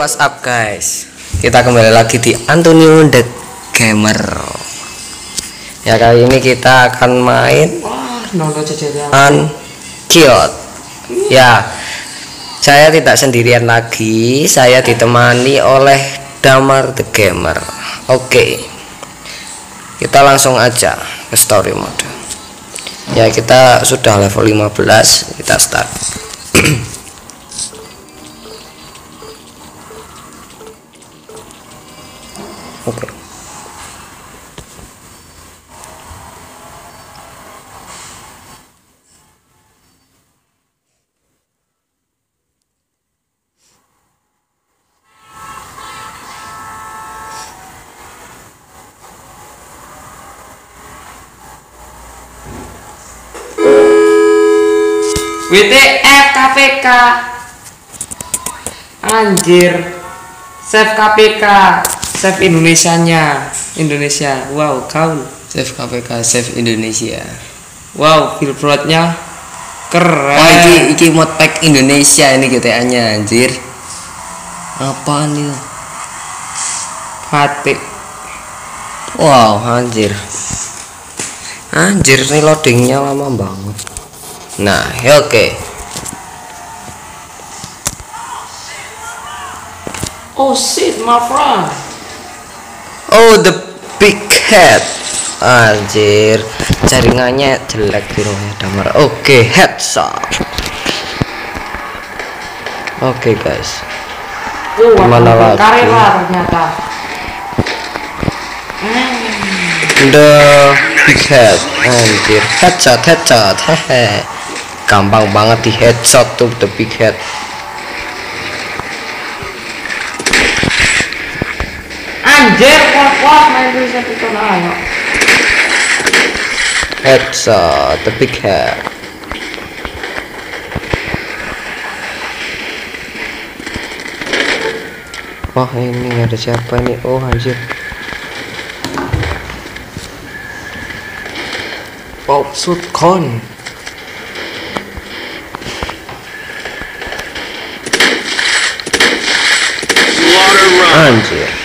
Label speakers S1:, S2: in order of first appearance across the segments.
S1: what's up guys? Kita kembali lagi di Antonio the Gamer. Ya kali ini kita akan main
S2: jajaran.
S1: Unkiot Ya Saya tidak sendirian lagi. Saya ditemani oleh Damar the Gamer. Oke Kita langsung aja ke story mode. Ya kita sudah level 15 Kita start Oke.
S2: WTF KPK. Anjir. Save KPK. Save Indonesianya. Indonesia. Wow, kaul.
S1: Save KPK Save Indonesia.
S2: Wow, billboardnya keren.
S1: Wah, iki iki modpack Indonesia ini GTA-nya anjir. Apaan itu?
S2: Batik.
S1: Wow, anjir. Anjir, ini loadingnya lama banget. Nah, ya oke.
S2: Oh shit, my friend.
S1: Oh, the big head. Anjir, jaringannya jelek di rumahnya damar. Oke, headshot. Oke, guys.
S2: Oh,
S1: Mana
S2: waduh,
S1: lagi?
S2: Karela ternyata.
S1: The big head. Anjir, headshot, headshot. Hehe. Gampang banget di headshot tuh the big head.
S2: Anjir, kuat-kuat main bisa kita ayo.
S1: Headshot, the big head. Wah ini ada siapa ini? Oh anjir.
S2: Pop shoot con.
S1: Anjir.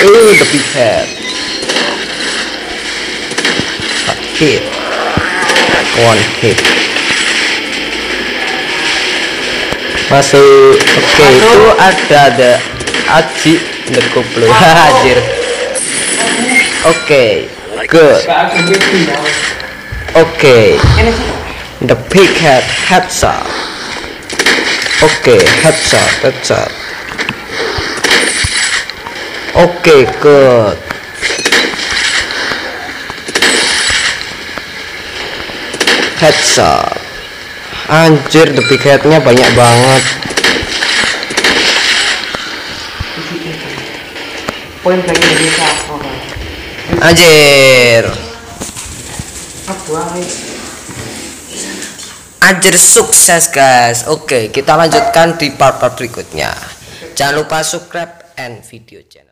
S1: Oh the big head. Hit. One hit. Masuk. Oke itu ada ada Aji the koplo. Anjir. Oke. Good. Oke.
S2: Sih.
S1: The big head headshot. Oke, headshot, headshot. Oke, good. Headshot. Anjir, the big headnya banyak banget.
S2: Poin.
S1: Anjir. Anjir sukses guys. Oke, kita lanjutkan di part-part berikutnya. Jangan lupa subscribe and video channel.